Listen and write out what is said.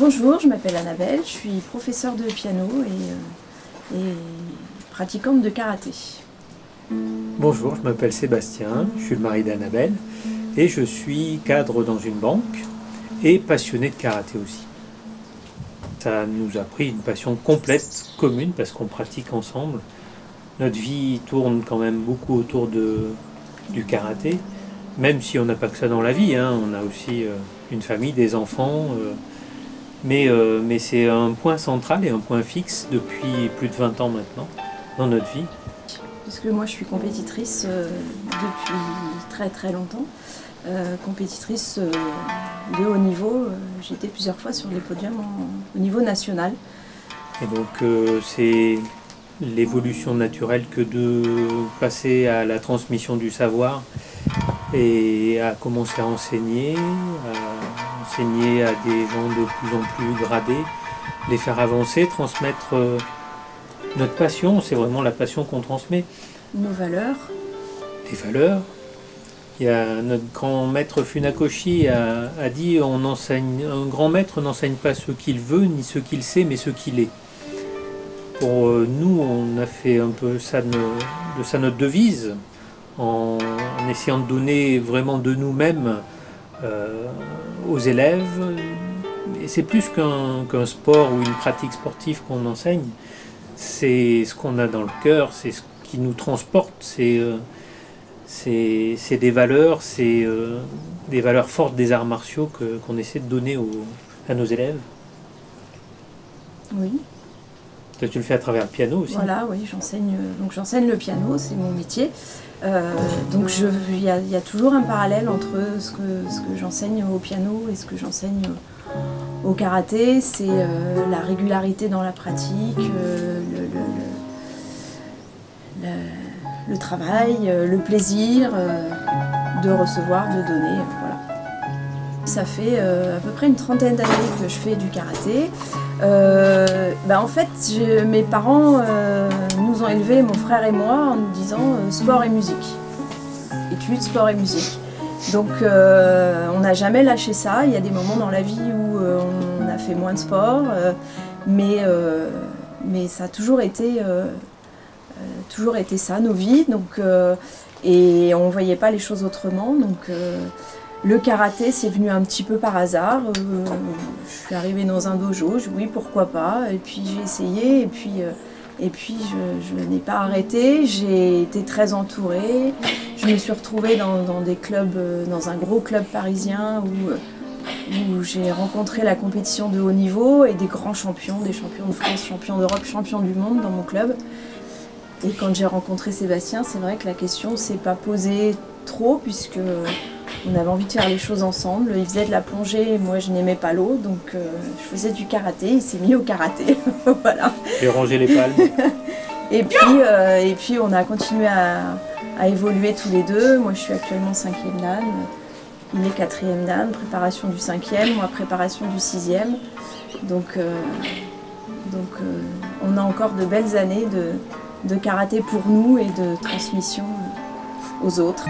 Bonjour, je m'appelle Annabelle, je suis professeure de piano et, euh, et pratiquante de karaté. Bonjour, je m'appelle Sébastien, je suis le mari d'Annabelle et je suis cadre dans une banque et passionné de karaté aussi. Ça nous a pris une passion complète, commune, parce qu'on pratique ensemble. Notre vie tourne quand même beaucoup autour du karaté, même si on n'a pas que ça dans la vie, hein. on a aussi euh, une famille, des enfants. euh, mais euh, mais c'est un point central et un point fixe depuis plus de 20 ans maintenant dans notre vie. Puisque moi je suis compétitrice euh, depuis très très longtemps. Euh, compétitrice de haut niveau, j'ai été plusieurs fois sur les podiums en- au niveau national. Et donc c'est l'évolution naturelle que de passer à la transmission du savoir et à commencer à enseigner, à enseigner à des gens de plus en plus gradés, les faire avancer, transmettre euh, notre passion, c'est vraiment la passion qu'on transmet, Nos valeurs, les valeurs. Il y a notre grand maître Funakoshi a, a dit on enseigne, un grand maître n'enseigne pas ce qu'il veut ni ce qu'il sait, mais ce qu'il est. Pour euh, nous, on a fait un peu ça de, de ça notre devise, en, en essayant de donner vraiment de nous-mêmes euh, aux élèves. Et c'est plus qu'un sport ou une pratique sportive qu'on enseigne, c'est ce qu'on a dans le cœur, c'est ce qui nous transporte, c'est euh, des valeurs, c'est euh, des valeurs fortes des arts martiaux qu'on essaie de donner à nos élèves. oui. Tu le fais à travers le piano aussi. Voilà, oui, j'enseigne donc j'enseigne le piano, c'est mon métier. Euh, donc il y, a- toujours un parallèle entre ce que, j'enseigne au piano et ce que j'enseigne au karaté. C'est euh, la régularité dans la pratique, euh, le, travail, le plaisir de recevoir, de donner. Ça fait euh, à peu près une trentaine d'années que je fais du karaté. Euh, bah en fait, mes parents euh, nous ont élevés, mon frère et moi, en nous disant sport et musique. Études, sport et musique. Donc on n'a jamais lâché ça. Il y a des moments dans la vie où on a fait moins de sport, mais, mais ça a toujours été, toujours été ça, nos vies. Donc, et on ne voyait pas les choses autrement. Donc le karaté, c'est venu un petit peu par hasard. Euh, je suis arrivée dans un dojo, je oui, pourquoi pas. Et puis j'ai essayé, et puis, euh, et puis je, n'ai pas arrêté. J'ai été très entourée. Je me suis retrouvée dans, des clubs, euh, dans un gros club parisien où, j'ai rencontré la compétition de haut niveau et des grands champions, des champions de France, champions d'Europe, champions du monde dans mon club. Et quand j'ai rencontré Sébastien, c'est vrai que la question s'est pas posée trop puisque on avait envie de faire les choses ensemble. Il faisait de la plongée, moi je n'aimais pas l'eau, donc euh, je faisais du karaté. Il s'est mis au karaté, voilà. J'ai rangé les palmes. Et puis, euh, et puis on a continué à, à évoluer tous les deux. Moi je suis actuellement cinquième dan, il est quatrième dan, préparation du cinquième, moi préparation du sixième. Donc, euh, donc on a encore de belles années de, de karaté pour nous et de transmission aux autres.